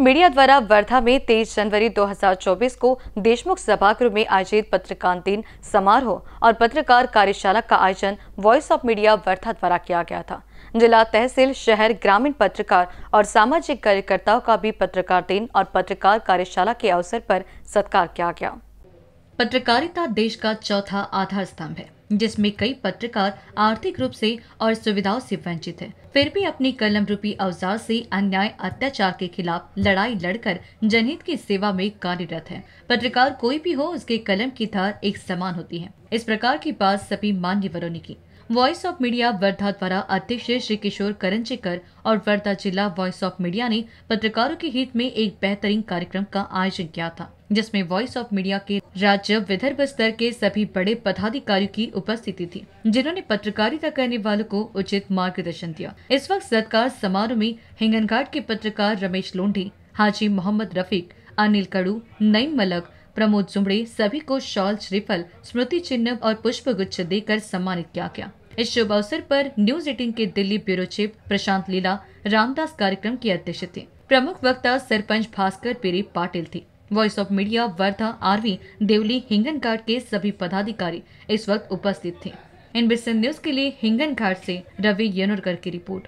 Media द्वारा वर्धा में 23 जनवरी 2024 को देशमुख सभागृह में आयोजित पत्रकार दिन समारोह और पत्रकार कार्यशाला का आयोजन वॉइस ऑफ़ मीडिया वर्धा द्वारा किया गया था जिला तहसील, शहर, ग्रामीण पत्रकार और सामाजिक कार्यकर्ताओं का भी पत्रकार दिन और पत्रकार कार्यशाला के अवसर पर सत्कार किया गया पत्रकारिता देश का चौथा आधार स्तंभ है, जिसमें कई पत्रकार आर्थिक रूप से और सुविधाओं से वंचित हैं। फिर भी अपनी कलम रूपी अवजार से अन्याय, अत्याचार के खिलाफ लड़ाई लड़कर जनहित की सेवा में कार्यरत है। पत्रकार कोई भी हो, उसके कलम की धार एक समान होती है। इस प्रकार की बात सभी मान्यवरों ने की। वॉइस ऑफ़ मीडिया वर्धा द्वारा अध्यक्ष श्री किशोर करंजेकर और वर्धा जिला वॉइस ऑफ़ मीडिया ने पत्रकारों के हित में एक बेहतरीन कार्यक्रम का आयोजन किया था, जिसमें वॉइस ऑफ़ मीडिया के राज्य विदर्भ स्तर के सभी बड़े पदाधिकारियों की उपस्थिति थी, जिन्होंने पत्रकारिता करने वालों को उचित मार्गदर्शन दिया। इस वक्त सत्कार समारोह में हिंगनघाट के पत्रकार रमेश लोंढी, हाजी मोहम्मद रफीक, अनिल कड़ू, नईम मलक, प्रमोद जुमड़े सभी को शॉल, श्रीफल, स्मृति चिन्ह और पुष्प गुच्छ देकर सम्मानित किया गया। इस शुभ अवसर पर न्यूज़ एटीन के दिल्ली ब्यूरो चीफ प्रशांत लीला रामदास कार्यक्रम की अध्यक्ष थे। प्रमुख वक्ता सरपंच भास्कर पेरी पाटिल थी। Voice of media Wardha Arvi Deoli Hinganghat के सभी पदाधिकारी इस वक्त उपस्थित थे। इन न्यूज़ के लिए हिंगन घाट से रवि यनुरकर की रिपोर्ट।